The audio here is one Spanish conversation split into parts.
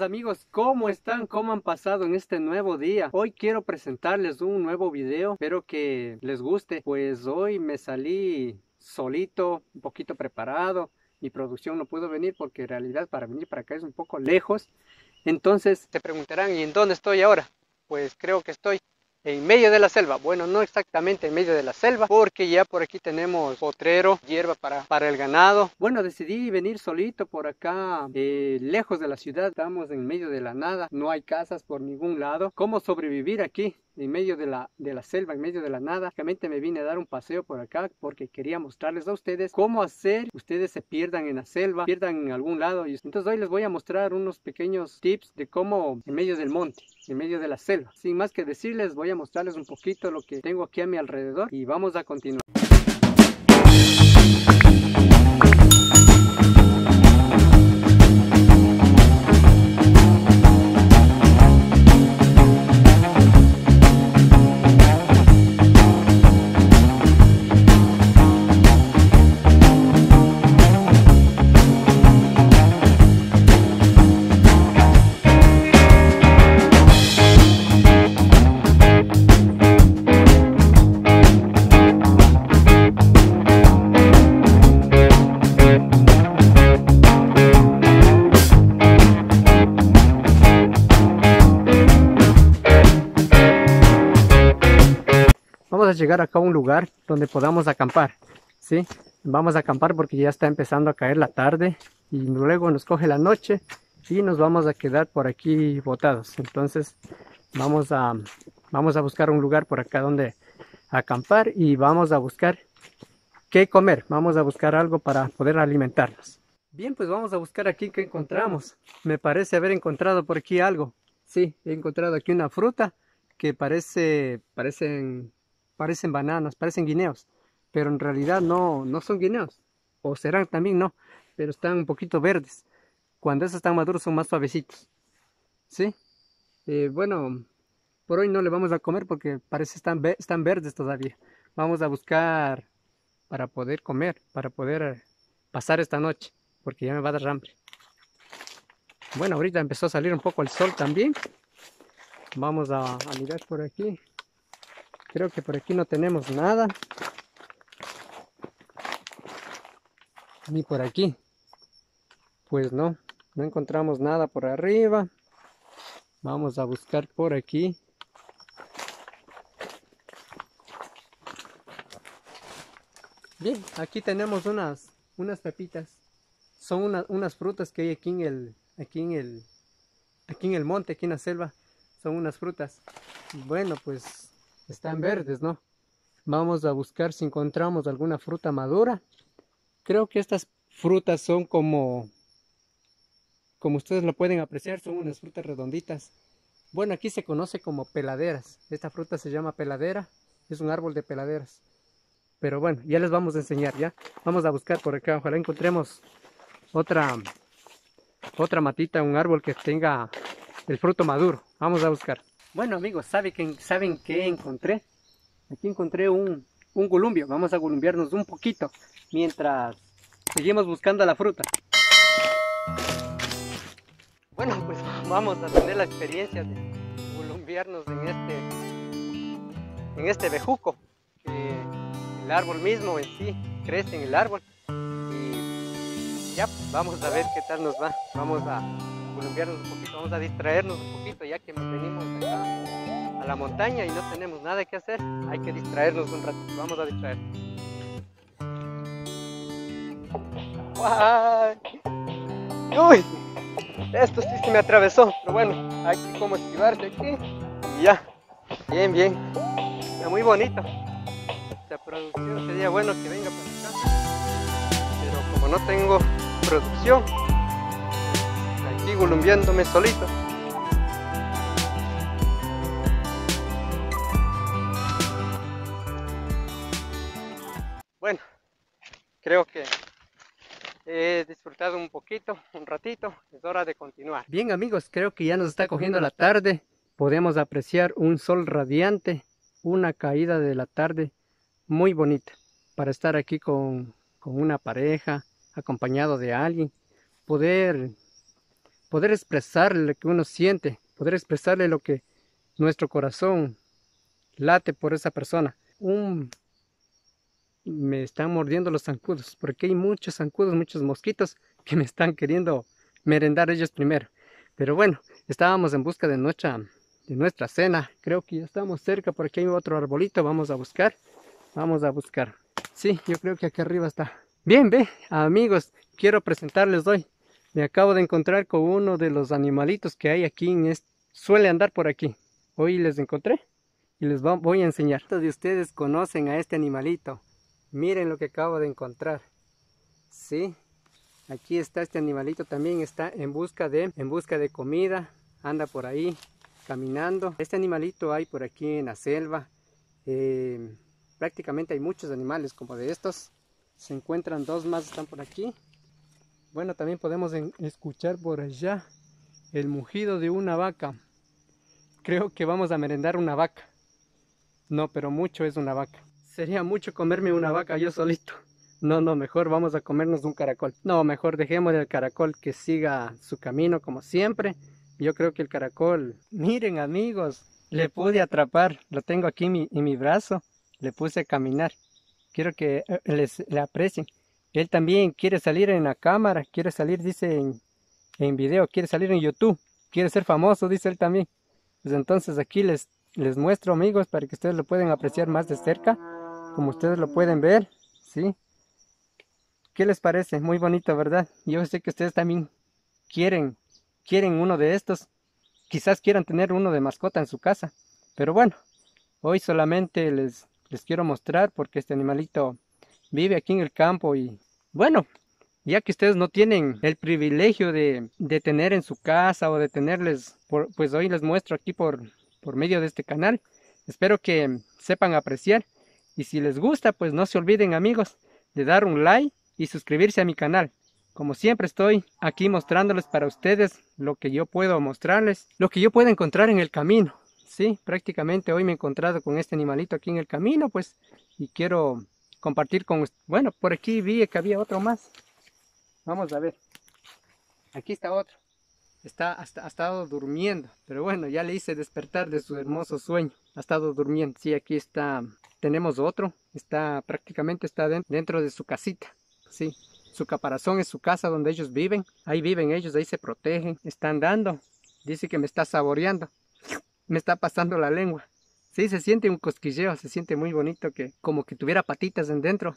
amigos, ¿cómo están? ¿Cómo han pasado en este nuevo día? Hoy quiero presentarles un nuevo video, espero que les guste, pues hoy me salí solito, un poquito preparado, mi producción no pudo venir porque en realidad para venir para acá es un poco lejos, entonces te preguntarán, ¿y en dónde estoy ahora? Pues creo que estoy en medio de la selva. Bueno, no exactamente en medio de la selva, porque ya por aquí tenemos potrero, hierba para, para el ganado. Bueno, decidí venir solito por acá, eh, lejos de la ciudad. Estamos en medio de la nada, no hay casas por ningún lado. ¿Cómo sobrevivir aquí? En medio de la, de la selva, en medio de la nada. Realmente me vine a dar un paseo por acá porque quería mostrarles a ustedes cómo hacer ustedes se pierdan en la selva, pierdan en algún lado. Y entonces hoy les voy a mostrar unos pequeños tips de cómo en medio del monte, en medio de la selva. Sin más que decirles, voy a mostrarles un poquito lo que tengo aquí a mi alrededor y vamos a continuar. Acá un lugar donde podamos acampar, ¿sí? Vamos a acampar porque ya está empezando a caer la tarde y luego nos coge la noche y nos vamos a quedar por aquí botados. Entonces vamos a, vamos a buscar un lugar por acá donde acampar y vamos a buscar qué comer. Vamos a buscar algo para poder alimentarnos. Bien, pues vamos a buscar aquí qué encontramos. Me parece haber encontrado por aquí algo. Sí, he encontrado aquí una fruta que parece, parecen parecen bananas, parecen guineos, pero en realidad no, no son guineos, o serán también no, pero están un poquito verdes. Cuando esos están maduros son más suavecitos. ¿Sí? Eh, bueno, por hoy no le vamos a comer porque parece están, están verdes todavía. Vamos a buscar para poder comer, para poder pasar esta noche, porque ya me va a dar hambre. Bueno, ahorita empezó a salir un poco el sol también. Vamos a mirar por aquí. Creo que por aquí no tenemos nada. Ni por aquí. Pues no, no encontramos nada por arriba. Vamos a buscar por aquí. Bien, aquí tenemos unas, unas pepitas. Son unas frutas que hay aquí en el, aquí en el, aquí en el monte, aquí en la selva. Son unas frutas. Bueno, pues están verdes, ¿no? Vamos a buscar si encontramos alguna fruta madura. Creo que estas frutas son como, como ustedes lo pueden apreciar, son unas frutas redonditas. Bueno, aquí se conoce como peladeras. Esta fruta se llama peladera, es un árbol de peladeras. Pero bueno, ya les vamos a enseñar, ¿ya? Vamos a buscar por acá, ojalá encontremos otra, otra matita, un árbol que tenga el fruto maduro. Vamos a buscar. Bueno amigos, ¿saben qué, ¿saben qué encontré? Aquí encontré un, un columbio. Vamos a columbiarnos un poquito mientras seguimos buscando la fruta. Bueno, pues vamos a tener la experiencia de columbiarnos en este, en este bejuco. Que el árbol mismo en sí crece en el árbol. Y ya, vamos a ver qué tal nos va. Vamos a columbiarnos un poquito, vamos a distraernos un poquito ya que venimos acá a la montaña y no tenemos nada que hacer, hay que distraernos un ratito, vamos a distraer. ¡Uy! Esto sí se me atravesó, pero bueno, hay que como esquivarse aquí y ya. Bien, bien. Está muy bonito. La producción sería bueno que venga para acá. Pero como no tengo producción, columbiándome solito. Bueno, creo que he disfrutado un poquito, un ratito, es hora de continuar. Bien amigos, creo que ya nos está cogiendo la tarde, podemos apreciar un sol radiante, una caída de la tarde muy bonita para estar aquí con, con una pareja, acompañado de alguien, poder poder expresarle lo que uno siente, poder expresarle lo que nuestro corazón late por esa persona. Un me están mordiendo los zancudos, porque hay muchos zancudos, muchos mosquitos que me están queriendo merendar ellos primero. Pero bueno, estábamos en busca de nuestra, de nuestra cena. Creo que ya estamos cerca, por aquí hay otro arbolito, vamos a buscar. Vamos a buscar. Sí, yo creo que aquí arriba está. Bien, ve, amigos, quiero presentarles hoy. Me acabo de encontrar con uno de los animalitos que hay aquí, en suele andar por aquí. Hoy les encontré y les voy a enseñar. Todos de ustedes conocen a este animalito. Miren lo que acabo de encontrar. Sí, aquí está este animalito también está en busca de en busca de comida. Anda por ahí caminando. Este animalito hay por aquí en la selva. Eh, prácticamente hay muchos animales como de estos. Se encuentran dos más, están por aquí. Bueno, también podemos escuchar por allá el mugido de una vaca. Creo que vamos a merendar una vaca. No, pero mucho es una vaca. Sería mucho comerme una vaca yo solito. No, no, mejor vamos a comernos un caracol. No, mejor dejemos el caracol que siga su camino como siempre. Yo creo que el caracol, miren amigos, le pude atrapar. Lo tengo aquí en mi, brazo. Le puse a caminar. Quiero que eh, les le aprecien. Él también quiere salir en la cámara, quiere salir, dice, en, en video, quiere salir en YouTube. Quiere ser famoso, dice él también. Pues entonces aquí les, les muestro amigos para que ustedes lo puedan apreciar más de cerca como ustedes lo pueden ver, ¿sí? ¿Qué les parece? Muy bonito, ¿verdad? Yo sé que ustedes también quieren, quieren uno de estos. Quizás quieran tener uno de mascota en su casa. Pero bueno, hoy solamente les, les quiero mostrar porque este animalito vive aquí en el campo y bueno, ya que ustedes no tienen el privilegio de, de tener en su casa o de tenerles, pues hoy les muestro aquí por, por medio de este canal. Espero que sepan apreciar y si les gusta, pues no se olviden amigos de dar un like y suscribirse a mi canal. Como siempre estoy aquí mostrándoles para ustedes lo que yo puedo mostrarles, lo que yo puedo encontrar en el camino. Sí, prácticamente hoy me he encontrado con este animalito aquí en el camino, pues, y quiero compartir con ustedes. Bueno, por aquí vi que había otro más. Vamos a ver. Aquí está otro. Está, ha estado durmiendo, pero bueno, ya le hice despertar de su hermoso sueño. Ha estado durmiendo. Sí, aquí está tenemos otro, está prácticamente está dentro de su casita, sí. Su caparazón es su casa donde ellos viven, ahí viven ellos, ahí se protegen, están dando, dice que me está saboreando, me está pasando la lengua. Sí, se siente un cosquilleo, se siente muy bonito que como que tuviera patitas en dentro.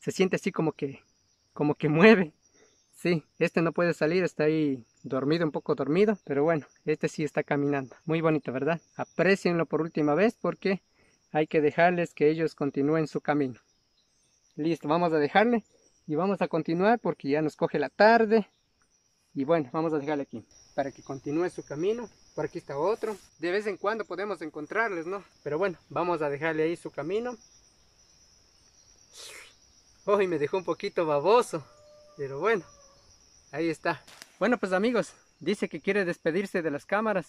Se siente así como que como que mueve. Sí, este no puede salir, está ahí dormido, un poco dormido, pero bueno, este sí está caminando. Muy bonito, ¿verdad? Aprecienlo por última vez porque hay que dejarles que ellos continúen su camino. Listo, vamos a dejarle y vamos a continuar porque ya nos coge la tarde. Y bueno, vamos a dejarle aquí para que continúe su camino. Por aquí está otro. De vez en cuando podemos encontrarles, ¿no? Pero bueno, vamos a dejarle ahí su camino. Hoy me dejó un poquito baboso, pero bueno, ahí está. Bueno, pues amigos, dice que quiere despedirse de las cámaras.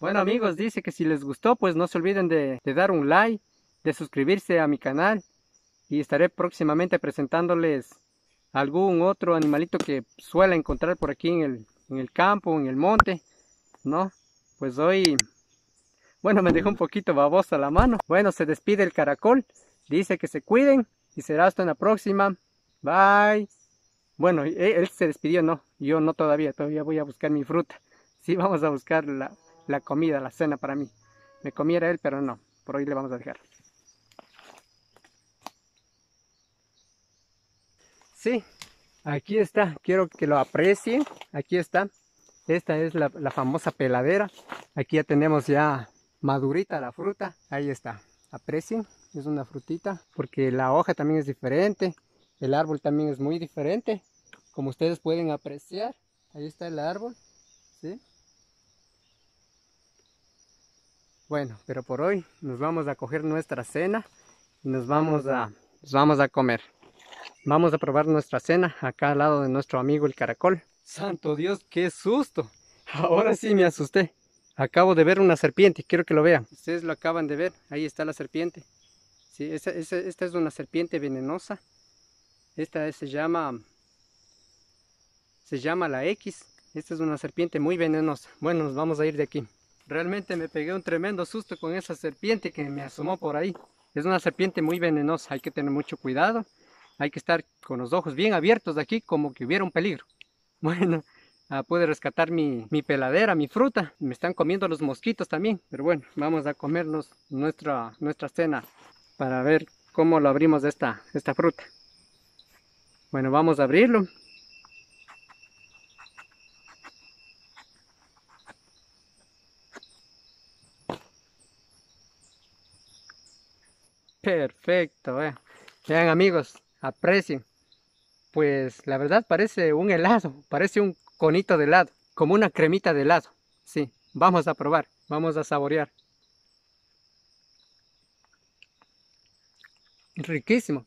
Bueno amigos, dice que si les gustó, pues no se olviden de, dar un like, de suscribirse a mi canal y estaré próximamente presentándoles algún otro animalito que suele encontrar por aquí en el, en el campo, en el monte, ¿no? Pues hoy, bueno, me dejó un poquito babosa la mano. Bueno, se despide el caracol, dice que se cuiden y será hasta la próxima. Bye. Bueno, él, él se despidió, no, yo no todavía, todavía voy a buscar mi fruta. Sí, vamos a buscar la, comida, la cena para mí. Me comiera él, pero no. Por hoy le vamos a dejar. Sí, aquí está. Quiero que lo aprecien. Aquí está. Esta es la, la famosa peladera. Aquí ya tenemos ya madurita la fruta. Ahí está. Aprecien. Es una frutita. Porque la hoja también es diferente. El árbol también es muy diferente. Como ustedes pueden apreciar. Ahí está el árbol. ¿Sí? Bueno, pero por hoy nos vamos a coger nuestra cena y nos vamos a, vamos a comer. Vamos a probar nuestra cena acá al lado de nuestro amigo el caracol. ¡Santo Dios, qué susto! Ahora sí me asusté. Acabo de ver una serpiente, quiero que lo vean. Ustedes lo acaban de ver, ahí está la serpiente. Sí, esta, es una serpiente venenosa. Esta se llama, se llama la X. Esta es una serpiente muy venenosa. Bueno, nos vamos a ir de aquí. Realmente me pegué un tremendo susto con esa serpiente que me asomó por ahí. Es una serpiente muy venenosa, hay que tener mucho cuidado. Hay que estar con los ojos bien abiertos de aquí como que hubiera un peligro. Bueno, ah, pude rescatar mi, mi, peladera, mi fruta. Me están comiendo los mosquitos también. Pero bueno, vamos a comernos nuestra, nuestra cena para ver cómo lo abrimos esta, esta fruta. Bueno, vamos a abrirlo. Perfecto, vean. vean amigos, aprecien. Pues la verdad parece un helado, parece un conito de helado, como una cremita de helado. Sí, vamos a probar, vamos a saborear. Riquísimo.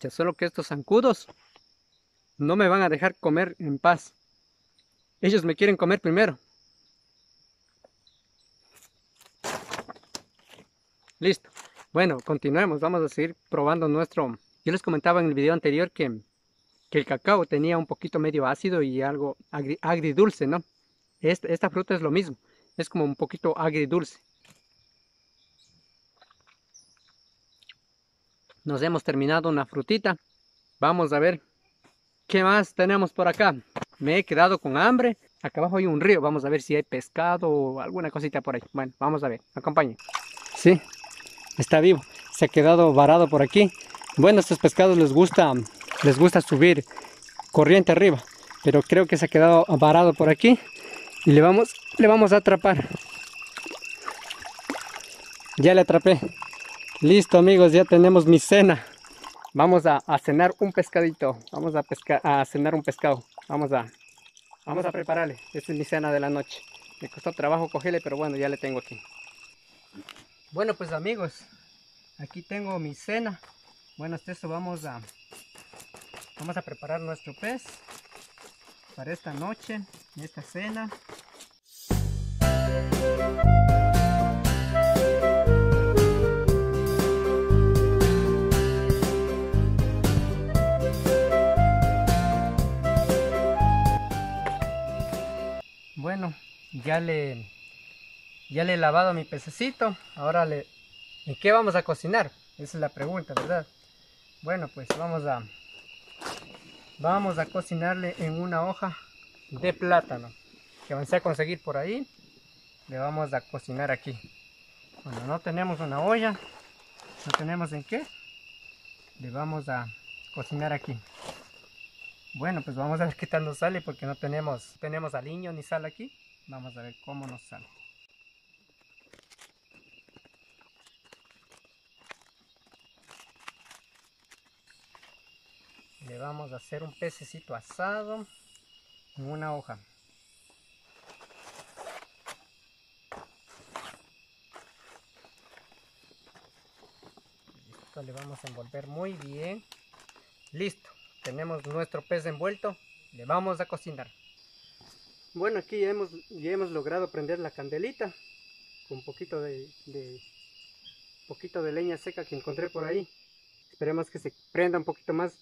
Ya solo que estos zancudos no me van a dejar comer en paz. Ellos me quieren comer primero. Listo. Bueno, continuemos, vamos a seguir probando nuestro... Yo les comentaba en el video anterior que, que el cacao tenía un poquito medio ácido y algo agridulce, ¿no? Esta, esta fruta es lo mismo, es como un poquito agridulce. Nos hemos terminado una frutita. Vamos a ver qué más tenemos por acá. Me he quedado con hambre. Acá abajo hay un río. Vamos a ver si hay pescado o alguna cosita por ahí. Bueno, vamos a ver. Acompañe. Sí, está vivo. Se ha quedado varado por aquí. Bueno, estos pescados les gusta, les gusta subir corriente arriba. Pero creo que se ha quedado varado por aquí. Y le vamos, le vamos a atrapar. Ya le atrapé. Listo amigos, ya tenemos mi cena. Vamos a, cenar un pescadito. Vamos a, pescar, a cenar un pescado. Vamos a, vamos a prepararle. Esta es mi cena de la noche. Me costó trabajo cogerle, pero bueno, ya le tengo aquí. Bueno, pues amigos, aquí tengo mi cena. Bueno, hasta esto vamos a vamos a preparar nuestro pez para esta noche, esta cena. Bueno, ya le ya le he lavado mi pececito. Ahora le... ¿En qué vamos a cocinar? Esa es la pregunta, ¿verdad? Bueno, pues vamos a... Vamos a cocinarle en una hoja de plátano. Que avancé a conseguir por ahí. Le vamos a cocinar aquí. Bueno, no tenemos una olla. No tenemos en qué. Le vamos a cocinar aquí. Bueno, pues vamos a ver qué tal nos sale porque no tenemos, tenemos aliño ni sal aquí. Vamos a ver cómo nos sale. Le vamos a hacer un pececito asado en una hoja. Esto le vamos a envolver muy bien. Listo tenemos nuestro pez envuelto. Le vamos a cocinar. Bueno aquí ya hemos, ya hemos logrado prender la candelita. Con un poquito de, de poquito de leña seca que encontré por ahí. Esperemos que se prenda un poquito más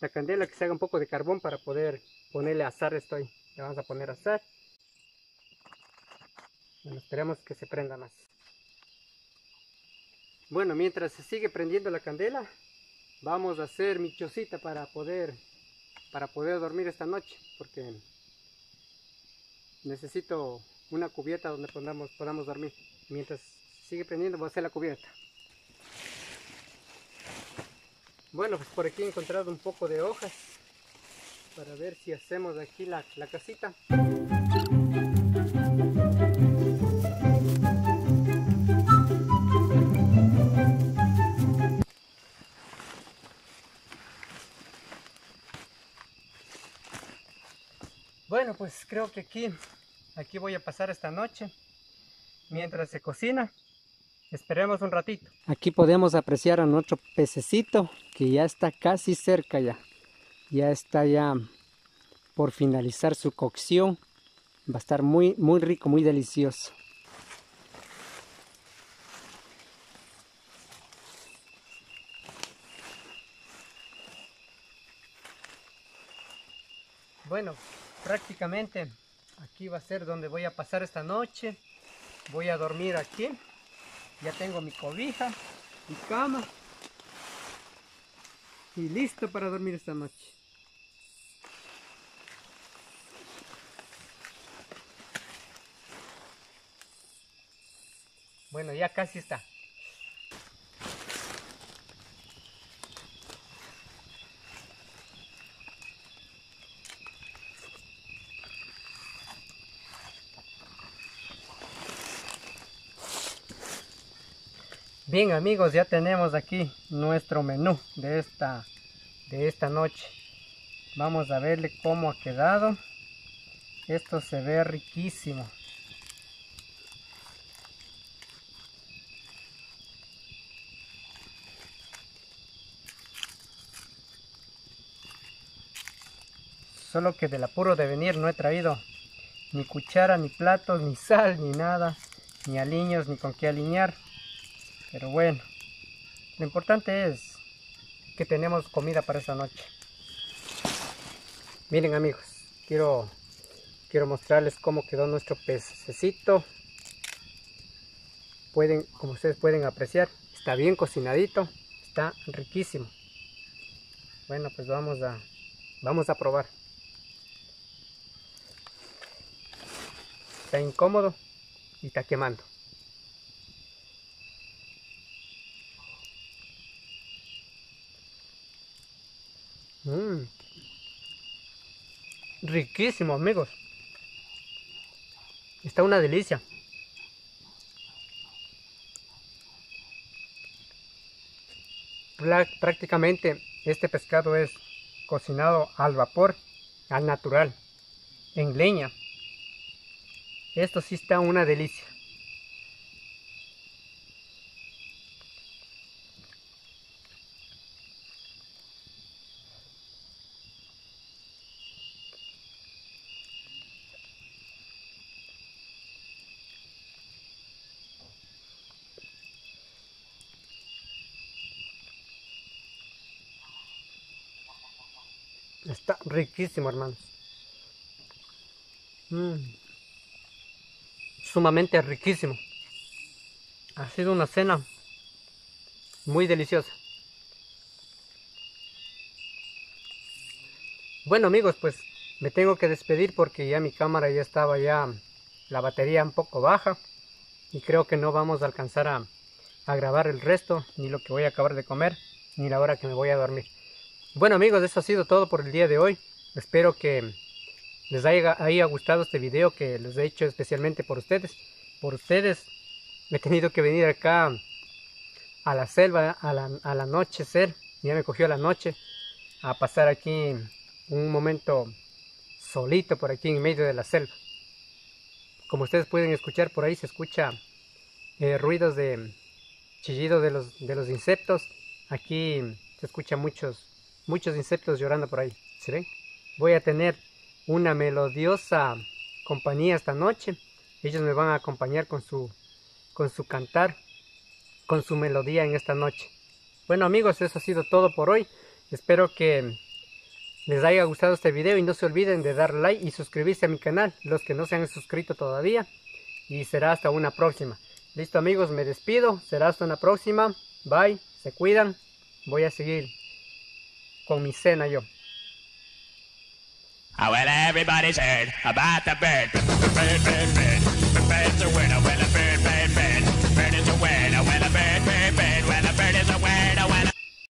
la candela que se haga un poco de carbón para poder ponerle azar esto ahí. Le vamos a poner azar. Bueno, esperemos que se prenda más. Bueno, mientras se sigue prendiendo la candela, vamos a hacer mi chocita para poder, para poder dormir esta noche, porque necesito una cubierta donde podamos, podamos dormir. Mientras sigue prendiendo, voy a hacer la cubierta. Bueno, pues por aquí he encontrado un poco de hojas para ver si hacemos aquí la, casita. Bueno, pues creo que aquí, aquí voy a pasar esta noche mientras se cocina. Esperemos un ratito. Aquí podemos apreciar a nuestro pececito que ya está casi cerca ya. Ya está ya por finalizar su cocción. Va a estar muy, muy rico, muy delicioso. Bueno, prácticamente aquí va a ser donde voy a pasar esta noche. Voy a dormir aquí. Ya tengo mi cobija, mi cama. Y listo para dormir esta noche. Bueno, ya casi está. Bien amigos, ya tenemos aquí nuestro menú de esta, de esta noche. Vamos a verle cómo ha quedado. Esto se ve riquísimo. Solo que del apuro de venir no he traído ni cuchara, ni platos, ni sal, ni nada, ni aliños, ni con qué alinear. Pero bueno, lo importante es que tenemos comida para esta noche. Miren amigos, quiero, quiero mostrarles cómo quedó nuestro pececito. Pueden, como ustedes pueden apreciar, está bien cocinadito, está riquísimo. Bueno, pues vamos a, vamos a probar. Está incómodo y está quemando. Riquísimo, amigos. Está una delicia. Prácticamente este pescado es cocinado al vapor, al natural, en leña. Esto sí está una delicia. Está riquísimo, hermanos. Mm. Sumamente riquísimo. Ha sido una cena muy deliciosa. Bueno amigos, pues me tengo que despedir porque ya mi cámara ya estaba ya la batería un poco baja y creo que no vamos a alcanzar a, a grabar el resto, ni lo que voy a acabar de comer, ni la hora que me voy a dormir. Bueno amigos, eso ha sido todo por el día de hoy. Espero que les haya, gustado este video que les he hecho especialmente por ustedes. Por ustedes he tenido que venir acá a la selva a la, al anochecer. Ya me cogió la noche a pasar aquí un momento solito por aquí en medio de la selva. Como ustedes pueden escuchar por ahí se escucha eh, ruidos de chillido de los, de los insectos. Aquí se escucha muchos muchos insectos llorando por ahí. Voy a tener una melodiosa compañía esta noche. Ellos me van a acompañar con su, con su cantar, con su melodía en esta noche. Bueno amigos, eso ha sido todo por hoy. Espero que les haya gustado este video y no se olviden de dar like y suscribirse a mi canal, los que no se han suscrito todavía. Y será hasta una próxima. Listo amigos, me despido. Será hasta una próxima. Bye, se cuidan. Voy a seguir con mi cena yo. Oh, well, everybody's heard about the bird. Bird, bird, bird. Bird's a winner. Well,